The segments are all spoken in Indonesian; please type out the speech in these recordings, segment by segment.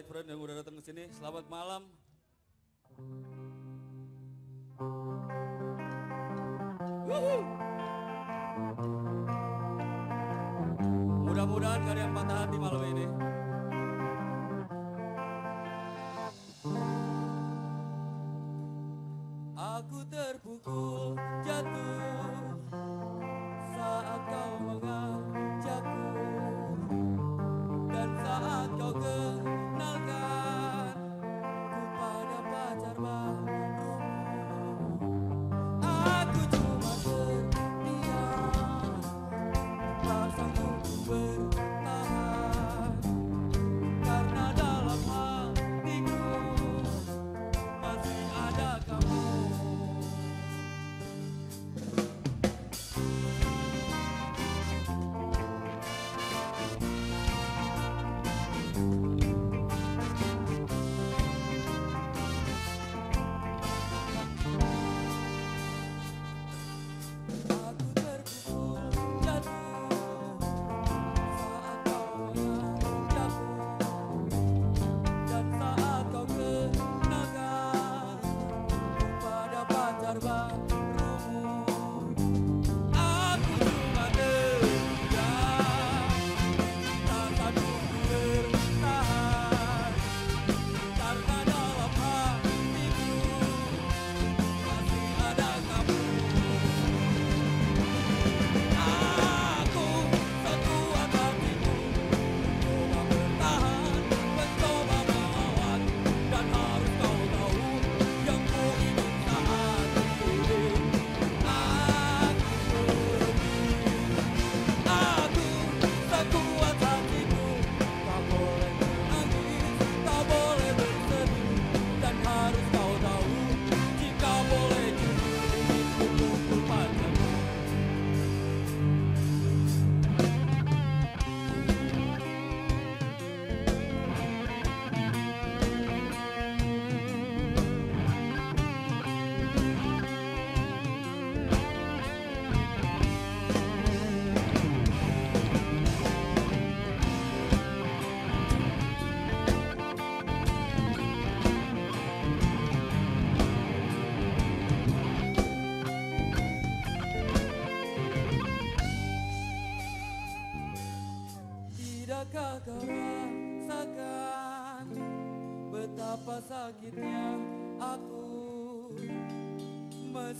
Tech Friend yang udah datang ke sini. Selamat malam. Mudah-mudahan kalian patah hati malam ini.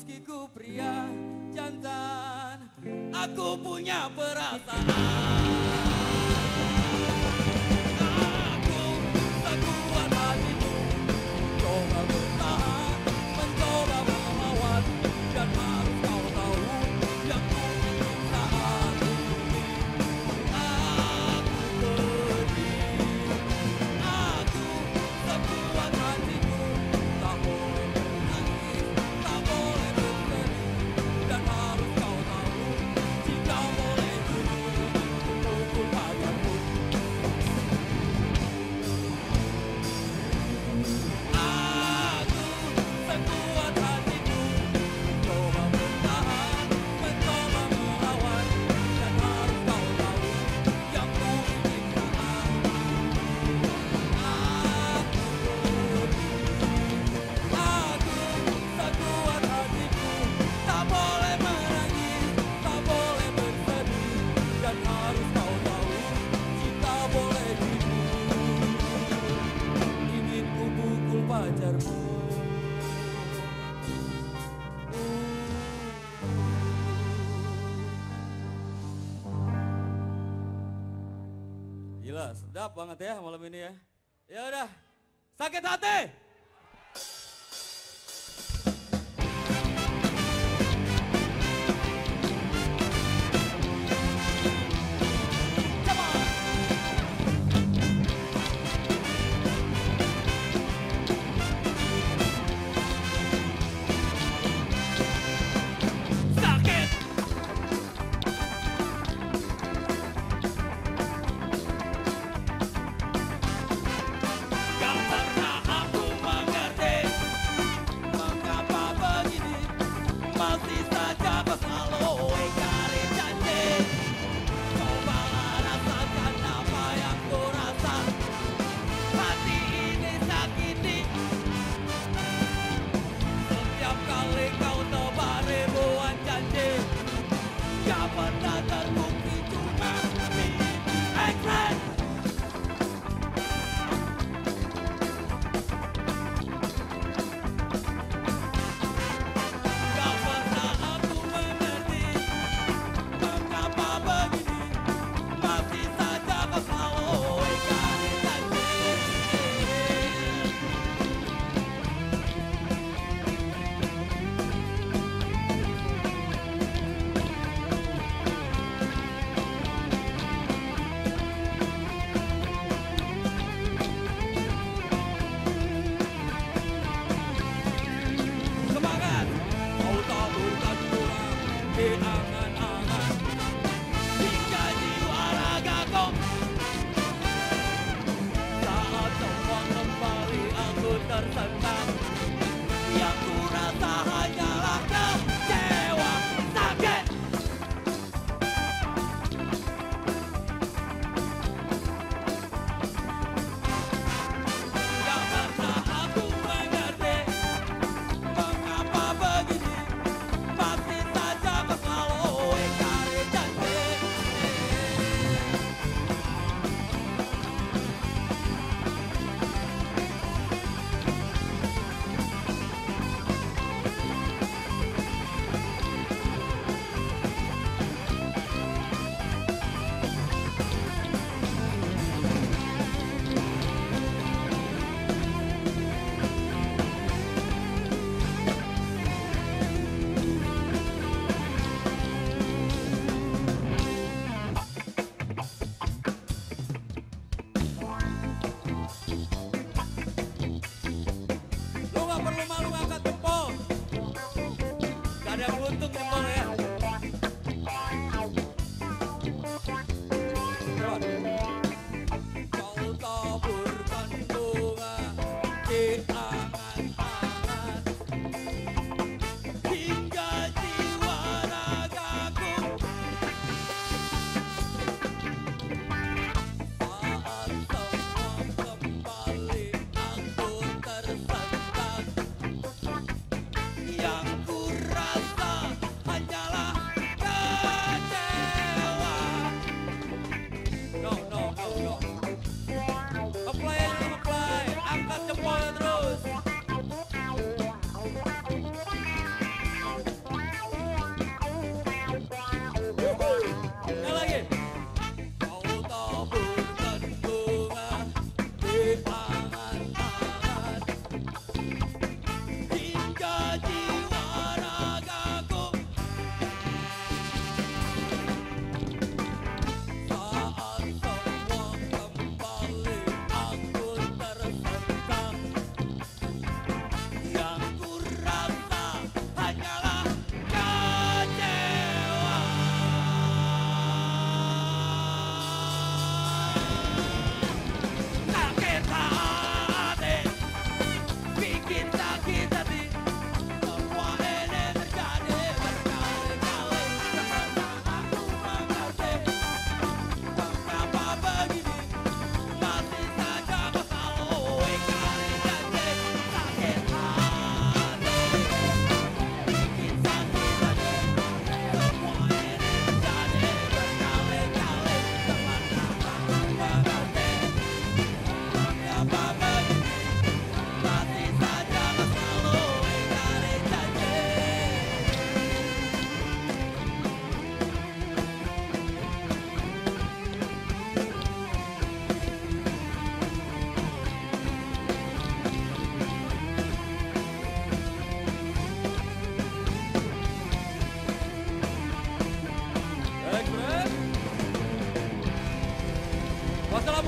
meskiku pria jantan, aku punya perasaan. Gila, sedap banget ya malam ini ya. Ya udah, sakit hati.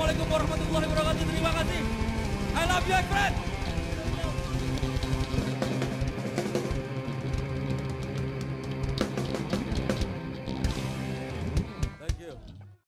Wassalamualaikum warahmatullahi wabarakatuh. Terima kasih. I love you, friend.